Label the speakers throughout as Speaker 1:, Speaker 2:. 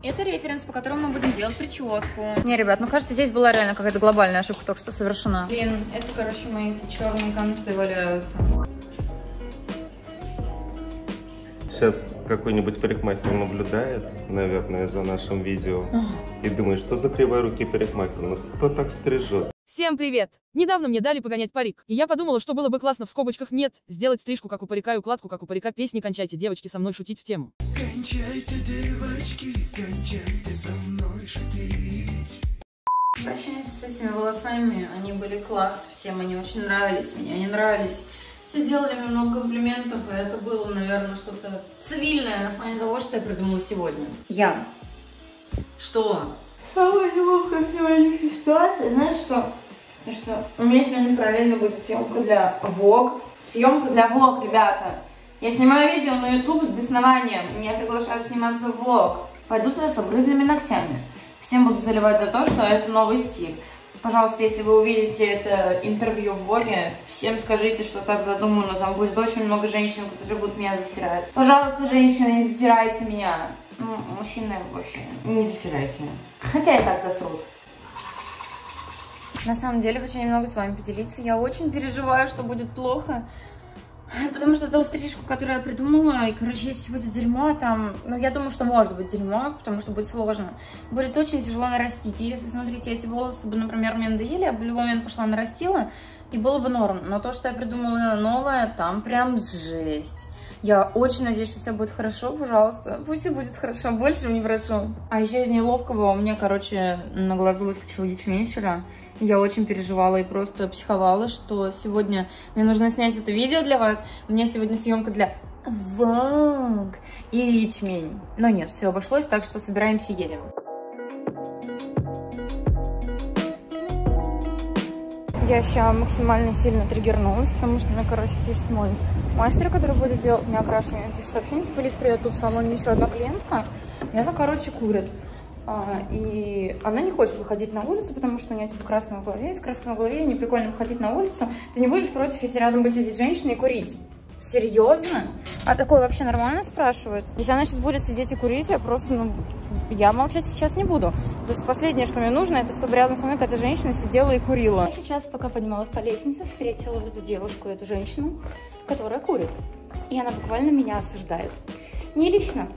Speaker 1: Это референс, по которому мы будем делать прическу. Не, ребят, ну кажется, здесь была реально какая-то глобальная ошибка только что совершена. Блин, это, короче, мои эти черные концы валяются.
Speaker 2: Сейчас какой-нибудь парикмахер наблюдает, наверное, за нашим видео и думает, что за кривые руки парикмахер, ну кто так стрижет?
Speaker 3: Всем привет! Недавно мне дали погонять парик, и я подумала, что было бы классно в скобочках нет, сделать стрижку как у парика и укладку как у парика, песни кончайте, девочки, со мной шутить в тему.
Speaker 4: Кончайте, девочки, кончайте со мной шутить.
Speaker 1: Прощаемся с этими волосами, они были класс, всем они очень нравились, мне они нравились. Все сделали мне много комплиментов, и это было, наверное, что-то цивильное на фоне того, что я придумала сегодня. Я. Что? Самая неловкая сегодняшняя ситуация, знаешь что? Что у меня сегодня параллельно будет съемка для Vogue. Съемка для Vogue, ребята. Я снимаю видео на YouTube с беснованием. Меня приглашают сниматься в влог. Пойду туда с обгрызными ногтями. Всем буду заливать за то, что это новый стиль. Пожалуйста, если вы увидите это интервью в Воге, всем скажите, что так задумано. Там будет очень много женщин, которые будут меня засирать. Пожалуйста, женщины, не засирайте меня. Ну, мужчины вообще не засирайте. Хотя и так засрут. На самом деле, хочу немного с вами поделиться. Я очень переживаю, что будет плохо. Потому что эту стрижку, которую я придумала, и, короче, если будет дерьмо, там, ну, я думаю, что может быть дерьмо, потому что будет сложно. Будет очень тяжело нарастить. И если, смотрите, эти волосы бы, например, мне надоели, я бы в любой момент пошла нарастила, и было бы норм. Но то, что я придумала новое, там прям жесть. Я очень надеюсь, что все будет хорошо, пожалуйста. Пусть все будет хорошо, больше не прошу. А еще из неловкого у меня, короче, на глазу выскочил ячмень вчера. Я очень переживала и просто психовала, что сегодня мне нужно снять это видео для вас. У меня сегодня съемка для Vogue и ячмень. Но нет, все обошлось, так что собираемся, едем. Я сейчас максимально сильно триггернулась, потому что, мне, короче, пишет мой мастер, который будет делать мне окрашивание. Пишет сообщение, типа, Лиз, привет, тут в салоне еще одна клиентка. И она, короче, курит. А, и она не хочет выходить на улицу, потому что у нее, типа, красная в голове. Из красной в голове не прикольно выходить на улицу. Ты не будешь против, если рядом будет сидеть женщина и курить. Серьезно? А такое вообще нормально спрашивает? Если она сейчас будет сидеть и курить, я просто, ну, я молчать сейчас не буду. Потому что последнее, что мне нужно, это чтобы рядом со мной какая-то женщина сидела и курила. Я сейчас, пока поднималась по лестнице, встретила эту девушку, эту женщину, которая курит. И она буквально меня осуждает. Не лично,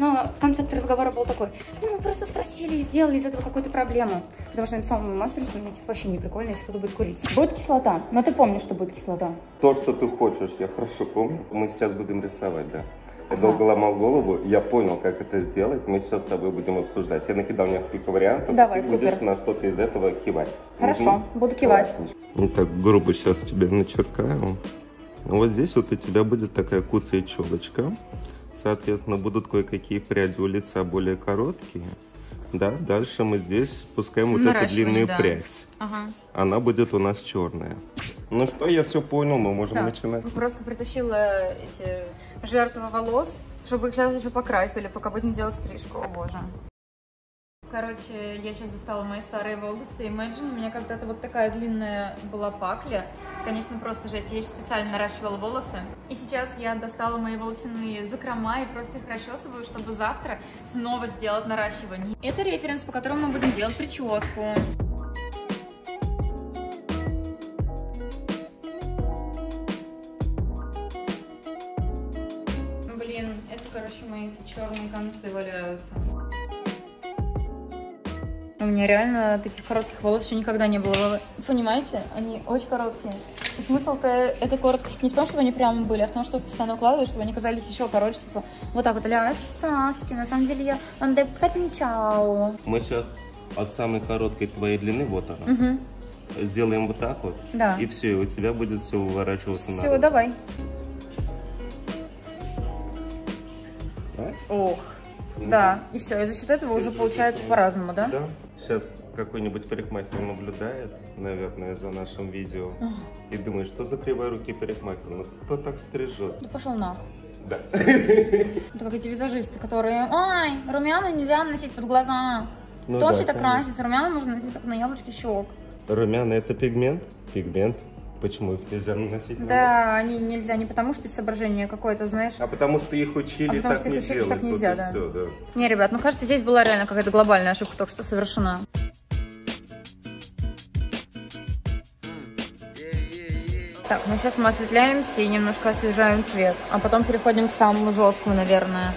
Speaker 1: но концепт разговора был такой, ну, мы просто спросили и сделали из этого какую-то проблему. Потому что я написала моему мастеру, что мне типа, вообще не прикольно, если кто-то будет курить. Будет кислота, но ты помнишь, что будет кислота.
Speaker 2: То, что ты хочешь, я хорошо помню. Мы сейчас будем рисовать, да. Я долго ломал голову, я понял, как это сделать. Мы сейчас с тобой будем обсуждать. Я накидал несколько вариантов.
Speaker 1: Давай,
Speaker 2: ты
Speaker 1: супер.
Speaker 2: будешь на что-то из этого кивать.
Speaker 1: Хорошо,
Speaker 2: Мгм.
Speaker 1: буду кивать.
Speaker 2: Ну так грубо сейчас тебя начеркаю. Вот здесь вот у тебя будет такая куцая челочка. Соответственно, будут кое-какие пряди у лица более короткие. Да, дальше мы здесь пускаем вот эту длинную
Speaker 1: да.
Speaker 2: прядь.
Speaker 1: Ага.
Speaker 2: Она будет у нас черная. Ну что, я все понял, мы можем начинать.
Speaker 1: Просто притащила эти жертвы волос, чтобы их сейчас еще покрасили, пока будем делать стрижку. О боже. Короче, я сейчас достала мои старые волосы. Imagine, у меня когда-то вот такая длинная была пакля. Конечно, просто жесть. Я специально наращивала волосы. И сейчас я достала мои волосяные закрома и просто их расчесываю, чтобы завтра снова сделать наращивание. Это референс, по которому мы будем делать прическу. Блин, это, короче, мои эти черные концы валяются. У меня реально таких коротких волос еще никогда не было. Вы понимаете? Они очень короткие. И смысл-то этой короткости не в том, чтобы они прямо были, а в том, чтобы постоянно укладывать, чтобы они казались еще короче, типа вот так вот, ля Саски, на самом деле я Андай Чао.
Speaker 2: Мы сейчас от самой короткой твоей длины, вот она, сделаем вот так вот.
Speaker 1: Да.
Speaker 2: И все, и у тебя будет все выворачиваться
Speaker 1: Все, давай.
Speaker 2: Да?
Speaker 1: Ох. Да, и все, и за счет этого уже получается по-разному, да?
Speaker 2: Да. Сейчас какой-нибудь парикмахер наблюдает, наверное, за нашим видео и думает, что за кривые руки парикмахер, ну кто так стрижет?
Speaker 1: Да пошел нахуй.
Speaker 2: Да.
Speaker 1: Это как эти визажисты, которые, ой, румяна нельзя носить под глаза.
Speaker 2: Ну
Speaker 1: Кто
Speaker 2: да,
Speaker 1: вообще так красится? Румяна можно носить только на яблочке щек.
Speaker 2: Румяна это пигмент? Пигмент. Почему их нельзя наносить на?
Speaker 1: Да, они нельзя не потому, что соображение какое-то, знаешь.
Speaker 2: А потому что их учили
Speaker 1: А
Speaker 2: так
Speaker 1: что их
Speaker 2: не
Speaker 1: учили,
Speaker 2: делать.
Speaker 1: так нельзя,
Speaker 2: вот
Speaker 1: да.
Speaker 2: всё, да.
Speaker 1: Не, ребят, ну кажется, здесь была реально какая-то глобальная ошибка только что совершена. Так, ну сейчас мы осветляемся и немножко освежаем цвет, а потом переходим к самому жесткому, наверное.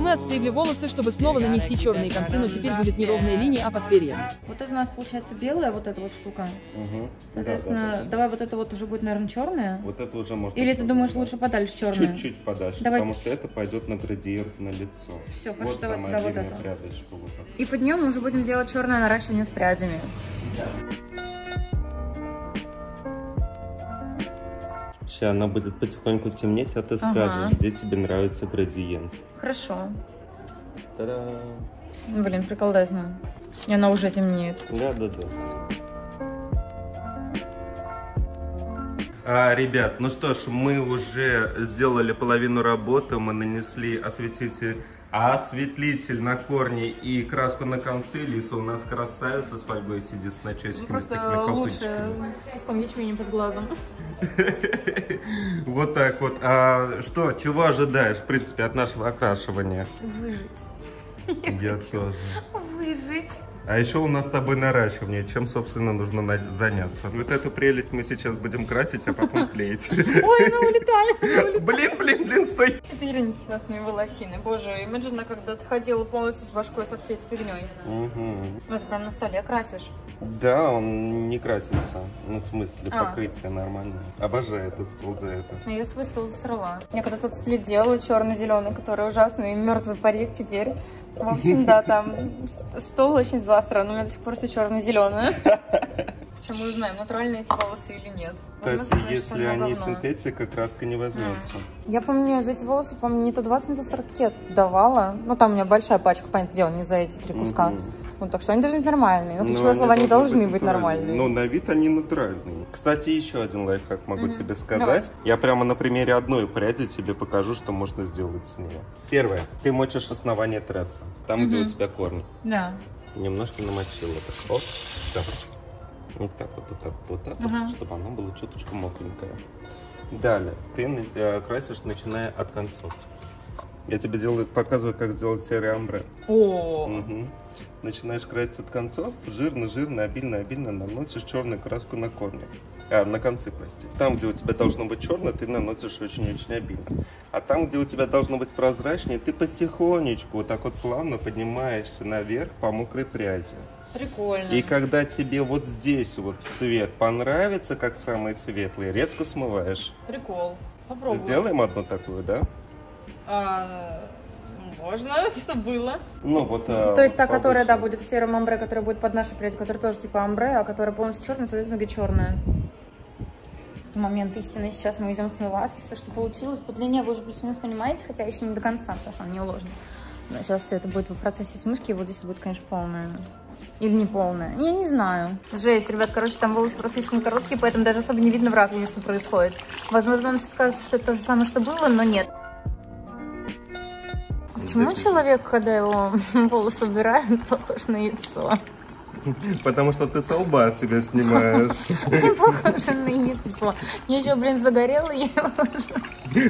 Speaker 3: Да мы отстригли волосы, чтобы снова нанести черные концы, но теперь будет не ровные линии, а под перьями.
Speaker 1: Вот это у нас получается белая вот эта вот штука.
Speaker 2: Мгм.
Speaker 1: Соответственно,
Speaker 2: Да, да, да.
Speaker 1: давай вот это вот уже будет, наверное, черная.
Speaker 2: Вот это уже можно...
Speaker 1: Или ты думаешь
Speaker 2: да.
Speaker 1: лучше подальше черная?
Speaker 2: Чуть-чуть подальше,
Speaker 1: Давай.
Speaker 2: потому что это пойдет на градиент на лицо.
Speaker 1: Всё, хорошо,
Speaker 2: вот
Speaker 1: давай
Speaker 2: самая
Speaker 1: тогда вот это.
Speaker 2: прядочка. Вот.
Speaker 1: И под нее мы уже будем делать черное наращивание с прядями.
Speaker 2: Сейчас она будет потихоньку темнеть, а ты
Speaker 1: Ага.
Speaker 2: скажешь, где тебе нравится градиент.
Speaker 1: Хорошо.
Speaker 2: Та-да!
Speaker 1: Блин, приколдесно. И она уже темнеет.
Speaker 2: Да-да-да. А, ребят, ну что ж, мы уже сделали половину работы, мы нанесли осветитель, осветлитель на корни и краску на конце. Лиса у нас красавица с фольгой сидит с начесиками, с такими колтунчиками.
Speaker 1: с куском ячменя под глазом.
Speaker 2: Вот так вот. А что, чего ожидаешь, в принципе, от нашего окрашивания?
Speaker 1: Выжить.
Speaker 2: Я тоже. А еще у нас с тобой наращивание. Чем, собственно, нужно заняться? Вот эту прелесть мы сейчас будем красить, а потом клеить.
Speaker 1: Ой, она улетает.
Speaker 2: Блин, блин, блин, стой!
Speaker 1: Это Ира несчастные волосины. Боже, имаджина, когда ты ходила полностью с башкой со всей этой фигней.
Speaker 2: Мгм.
Speaker 1: Ну, это прям на столе красишь.
Speaker 2: Да, он не красится. Ну, в смысле,
Speaker 1: А.
Speaker 2: покрытие нормальное. Обожаю этот стол за это.
Speaker 1: А я свой стол засрала. Я когда тут сплит делала черно-зеленый, который ужасный, и мертвый парик теперь. В общем, да, там стол очень засран, но у меня до сих пор все черно-зеленое. Причем мы узнаем, натуральные эти волосы или нет.
Speaker 2: Кстати, если они
Speaker 1: говно.
Speaker 2: синтетика, краска не возьмется.
Speaker 1: Я помню, за эти волосы, помню, не то 20, не то 40 давала. Ну, там у меня большая пачка, понятное дело, не за эти три куска. Вот, так что они должны быть нормальные. Но
Speaker 2: Ну,
Speaker 1: ключевое слово, они должны быть нормальные.
Speaker 2: Ну, на вид они натуральные. Кстати, еще один лайфхак могу
Speaker 1: Мгм.
Speaker 2: тебе сказать.
Speaker 1: Давай.
Speaker 2: Я прямо на примере одной пряди тебе покажу, что можно сделать с ней. Первое. Ты мочишь основание тресса. Там, где у тебя корни.
Speaker 1: Да.
Speaker 2: Немножко намочила. Так, оп, всё. Вот так вот, вот так вот, вот так
Speaker 1: Ага.
Speaker 2: вот, чтобы оно было чуточку мокренькое. Далее, ты э, красишь, начиная от концов. Я тебе делаю, показываю, как сделать серый амбре.
Speaker 1: О,
Speaker 2: Мгм. Начинаешь красить от концов, жирно-жирно, обильно-обильно наносишь черную краску на корни. А, на концы, прости. Там, где у тебя должно быть черное, ты наносишь очень-очень обильно. А там, где у тебя должно быть прозрачнее, ты потихонечку, вот так вот плавно поднимаешься наверх по мокрой пряди.
Speaker 1: прикольно.
Speaker 2: И когда тебе вот здесь вот цвет понравится, как самый светлый, резко смываешь.
Speaker 1: Прикол. Попробуй.
Speaker 2: Сделаем одну такую, да?
Speaker 1: А, можно, что было.
Speaker 2: Ну вот. а,
Speaker 1: То есть та,
Speaker 2: побольше.
Speaker 1: которая, да, будет в сером амбре, которая будет под нашей прядью, которая тоже типа амбре, а которая полностью черная, соответственно, черная. Момент истины. Сейчас мы идем смываться. Все, что получилось. По длине вы уже плюс-минус понимаете, хотя еще не до конца, потому что она не уложена. Но сейчас все это будет в процессе смывки, и вот здесь будет, конечно, полная. Или не полная. Я не знаю. Жесть, ребят, короче, там волосы просто слишком короткие, поэтому даже особо не видно в раковине, что происходит. Возможно, он сейчас скажет, что это то же самое, что было, но нет. Почему человек, когда его волосы убирают, похож на яйцо?
Speaker 2: Потому что ты со лба себя снимаешь.
Speaker 1: Не похож на яйцо. Я еще, блин, загорела и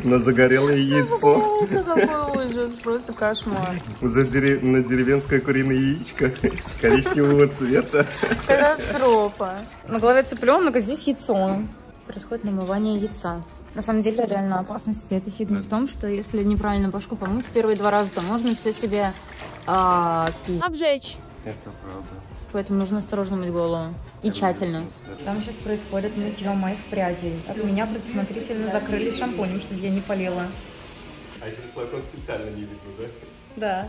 Speaker 2: На загорелое яйцо.
Speaker 1: яйцо какой ужас, просто кошмар.
Speaker 2: За На деревенское куриное яичко коричневого цвета.
Speaker 1: Катастрофа. На голове цыпленок, а здесь яйцо. Происходит намывание яйца. На самом деле, реально опасность этой фигни в том, что если неправильно башку помыть первые два раза, то можно все себе а, пиздить.
Speaker 3: Обжечь.
Speaker 2: Это правда.
Speaker 1: Поэтому нужно осторожно мыть голову. И тщательно. Там сейчас происходит мытье моих прядей. От меня предусмотрительно закрыли шампунем, чтобы я не полила.
Speaker 2: А через флакон специально не видно,
Speaker 1: Да.
Speaker 2: да?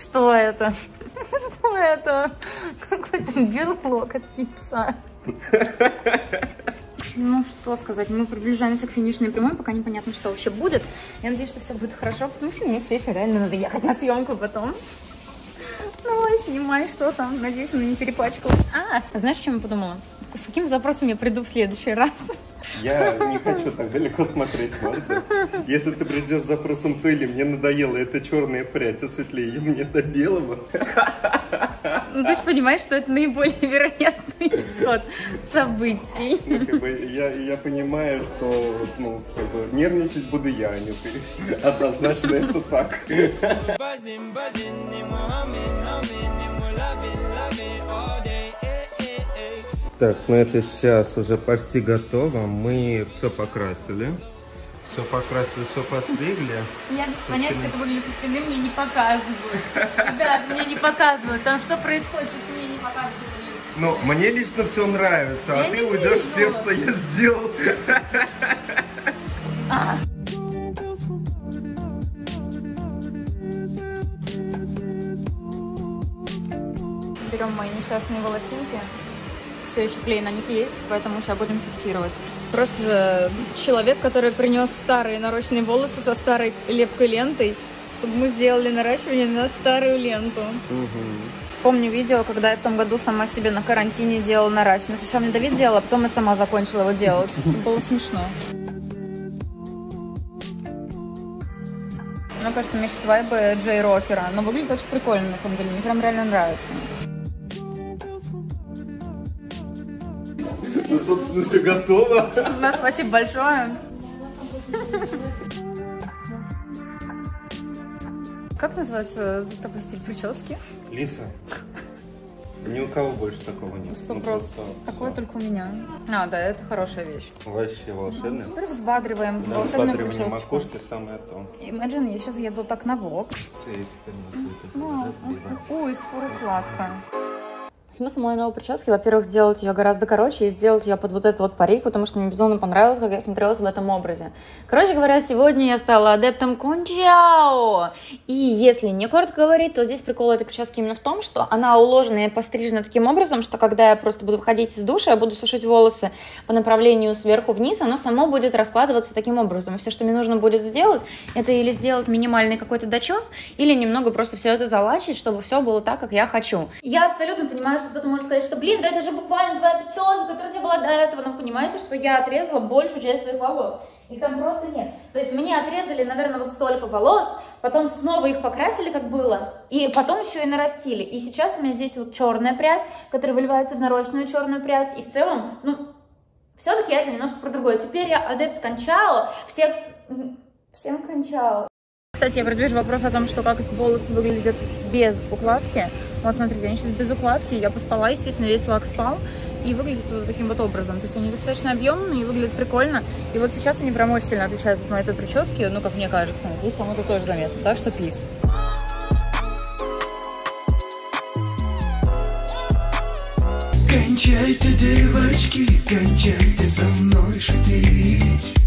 Speaker 1: Что это? Что это? Какой-то берлог от яйца. Ну что сказать, мы приближаемся к финишной прямой, пока непонятно, что вообще будет. Я надеюсь, что все будет хорошо, потому что мне, естественно, реально надо ехать на съемку потом. Давай, снимай, что там. Надеюсь, она не перепачкалась. А, знаешь, чем я подумала? С каким запросом я приду в следующий раз?
Speaker 2: Я не хочу так далеко смотреть, можно? Если ты придешь с запросом или мне надоело эта черная прядь, ее мне до белого.
Speaker 1: Ну, ты же понимаешь, что это наиболее вероятный исход событий.
Speaker 2: Ну, как бы, я, я понимаю, что ну, как бы, нервничать буду я, а не ты. Однозначно это так. Так, ну это сейчас уже почти готово. Мы все покрасили. Все покрасили, все постригли.
Speaker 1: Я без понятия, как это выглядит со спины, мне не показывают. Ребят, мне не показывают. Там что происходит, мне не показывают?
Speaker 2: Ну, мне лично все нравится, а
Speaker 1: Я
Speaker 2: ты
Speaker 1: не
Speaker 2: уйдешь с тем, что я сделал.
Speaker 1: Берем мои несчастные волосинки. Все еще клей на них есть, поэтому сейчас будем фиксировать. Просто человек, который принес старые нарощенные волосы со старой лепкой лентой, чтобы мы сделали наращивание на старую ленту. Помню видео, когда я в том году сама себе на карантине делала наращивание. Сначала мне Давид делал, а потом я сама закончила его делать. Это было смешно. Мне кажется, у меня сейчас вайбы Джей Рокера. Но выглядит очень прикольно, на самом деле. Мне прям реально нравится.
Speaker 2: Ну, собственно, все готово.
Speaker 1: Да, спасибо большое. Как называется такой стиль прически?
Speaker 2: Лиса, ни у кого больше такого нет.
Speaker 1: Сто
Speaker 2: Ну, просто
Speaker 1: Такое
Speaker 2: всё.
Speaker 1: только у меня. А, да, это хорошая вещь.
Speaker 2: Вообще волшебно.
Speaker 1: Теперь взбадриваем
Speaker 2: Да,
Speaker 1: волшебную прическу.
Speaker 2: макушки самое то.
Speaker 1: Imagine, я сейчас еду так на вок.
Speaker 2: Все, теперь на
Speaker 1: Ну,
Speaker 2: разбила.
Speaker 1: Ой, скоро Смысл моей новой прически, во-первых, сделать ее гораздо короче и сделать ее под вот эту вот парик, потому что мне безумно понравилось, как я смотрелась в этом образе. Короче говоря, сегодня я стала адептом кончао. И если не коротко говорить, то здесь прикол этой прически именно в том, что она уложена и пострижена таким образом, что когда я просто буду выходить из душа, я буду сушить волосы по направлению сверху вниз, оно само будет раскладываться таким образом. И все, что мне нужно будет сделать, это или сделать минимальный какой-то дочес, или немного просто все это залачить, чтобы все было так, как я хочу. Я абсолютно понимаю, что кто-то может сказать, что, блин, да это же буквально твоя прическа, которая у тебя была до этого. Но понимаете, что я отрезала большую часть своих волос. Их там просто нет. То есть мне отрезали, наверное, вот столько волос, потом снова их покрасили, как было, и потом еще и нарастили. И сейчас у меня здесь вот черная прядь, которая выливается в нарощенную черную прядь. И в целом, ну, все-таки это немножко про другое. Теперь я адепт кончао, всех... Всем кончао. Кстати, я продвижу вопрос о том, что как волосы выглядят без укладки. Вот смотрите, они сейчас без укладки. Я поспала, естественно, весь лак спал. И выглядят вот таким вот образом. То есть они достаточно объемные и выглядят прикольно. И вот сейчас они прям очень сильно отличаются от моей этой прически, ну, как мне кажется. Здесь кому-то тоже заметно. Так что пис.
Speaker 4: Кончайте, девочки, кончайте со мной шутить